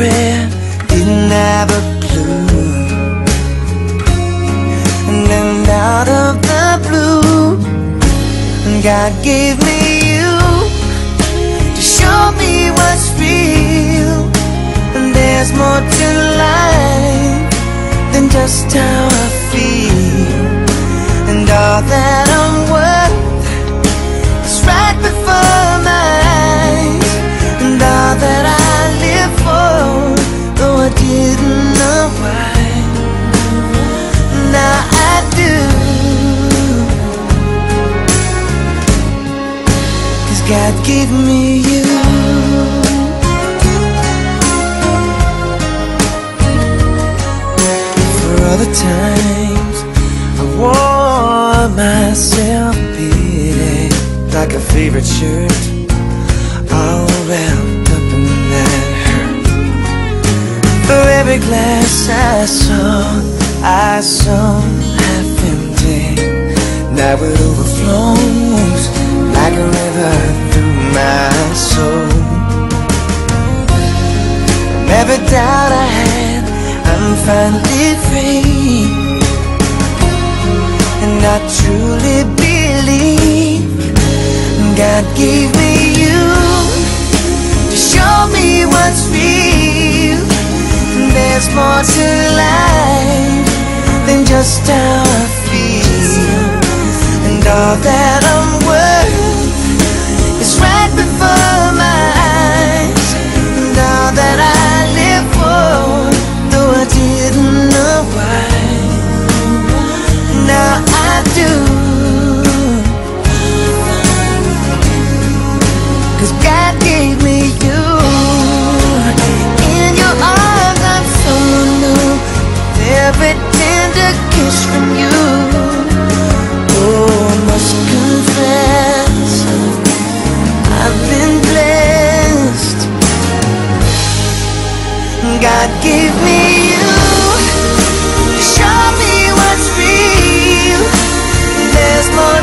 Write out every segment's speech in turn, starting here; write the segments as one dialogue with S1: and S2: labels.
S1: prayer, didn't have a clue. And then out of the blue, God gave me you to show me what's real. And there's more to life than just how I feel. And all that I'm worth God gave me you. For other times, I wore myself beat like a favorite shirt, all wrapped up in that hurt. For every glass I saw, I saw half empty. Now it overflows river through my soul. From every doubt I had, I'm finally free. And I truly believe God gave me you to show me what's real. There's more to life than just how I feel. And all that Every tender kiss from you. Oh, I must confess, I've been blessed. God gave me you show me what's real. There's more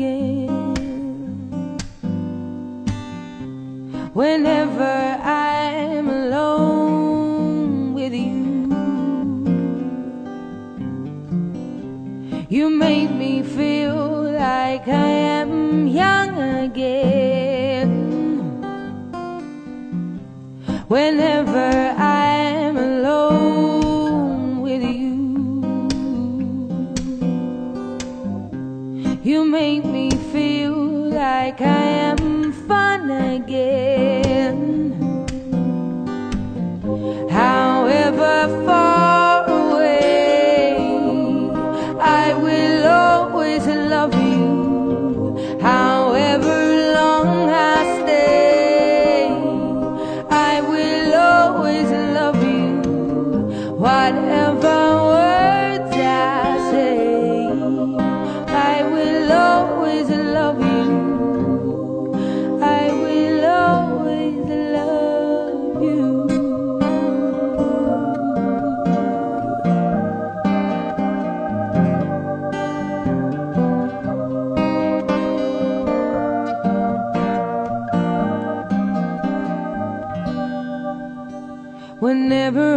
S2: again. Whenever I'm alone with you, you make me feel like I am young again. Whenever I'm alone with you, you make like never